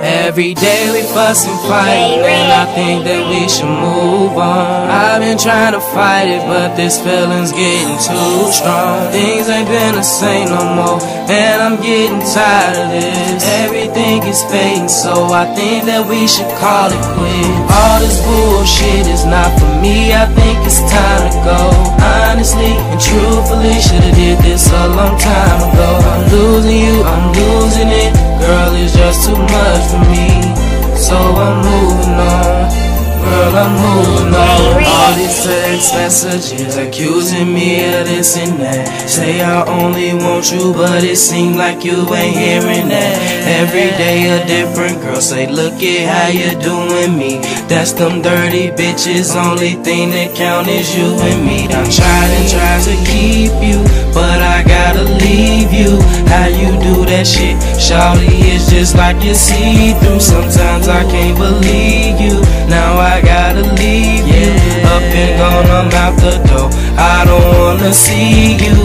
Every day we fuss and fight, and I think that we should move on. I've been trying to fight it, but this feeling's getting too strong. Things ain't been the same no more, and I'm getting tired of this. Everything is fading, so I think that we should call it quits. All this bullshit is not for me, I think it's time to go. Honestly and truthfully, should've did this a long time ago. So I'm moving on. Girl, I'm moving on. All these text messages accusing me of this and that. Say I only want you, but it seems like you ain't hearing that. Every day a different girl say, look at how you doing me. That's them dirty bitches. Only thing that count is you and me. I tried and tried to keep you, but I gotta leave you. How you do that shit, Shawty, it's just like you see through. Sometimes I can't believe you. Now I gotta leave the door. I don't wanna see you.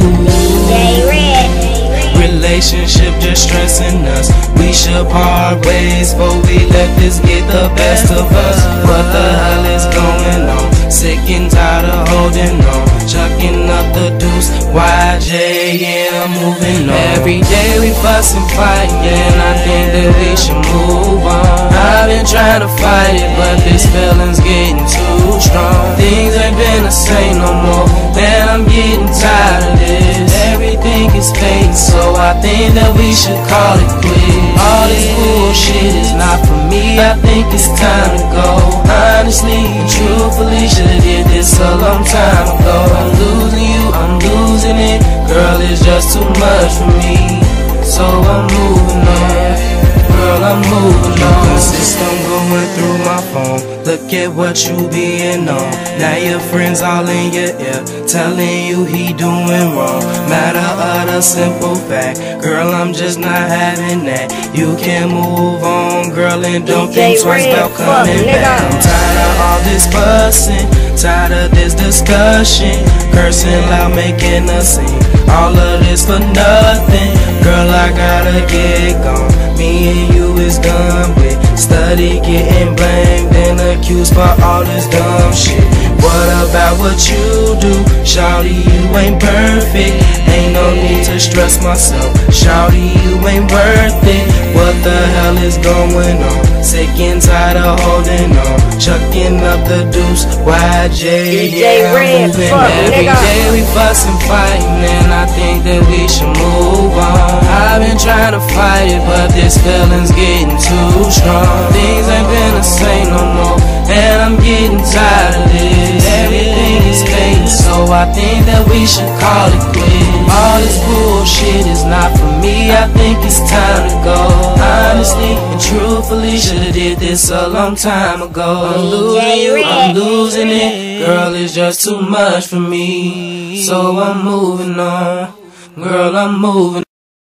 Relationship just stressing us. We should part ways, but we let this get the best of us. What the hell is going on? Sick and tired of holding on. Chucking up the deuce. YJ, yeah, I'm moving on. Every day we fuss and fight, yeah, and I think that we should move on. I've been trying to fight it, but this feeling's getting too strong. Things been the same no more, man, I'm getting tired of this. Everything is fake, so I think that we should call it quits. All this bullshit is not for me, I think it's time to go. Honestly truthfully, should've did this a long time ago. I'm losing you, I'm losing it. Girl, it's just too much for me. So I'm moving on. Girl, I'm moving on. The system going through my phone. Look at what you being on. Now your friends all in your ear, telling you he doing wrong. Matter of the simple fact, girl, I'm just not having that. You can move on, girl, and don't think twice about coming back. I'm tired of all this fussing, tired of this discussion, cursing loud, making a scene. All of this for nothing, girl. I gotta get gone. Study getting blamed and accused for all this dumb shit. What about what you do? Shawty, you ain't perfect. Ain't no need to stress myself. Shawty, you ain't worth it. What the hell is going on? Sick and tired of holding on. Chucking up the deuce. YJ, yeah, I'm moving. Every day we fuss and fighting, and I think that we should move. Trying to fight it, but this feeling's getting too strong. Things ain't been the same no more, and I'm getting tired of this. Everything is fading, so I think that we should call it quits. All this bullshit is not for me, I think it's time to go. Honestly and truthfully, should've did this a long time ago. I'm losing I'm losing it. Girl, it's just too much for me, so I'm moving on. Girl, I'm moving